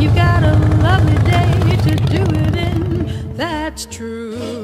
You've got a lovely day to do it in. That's true.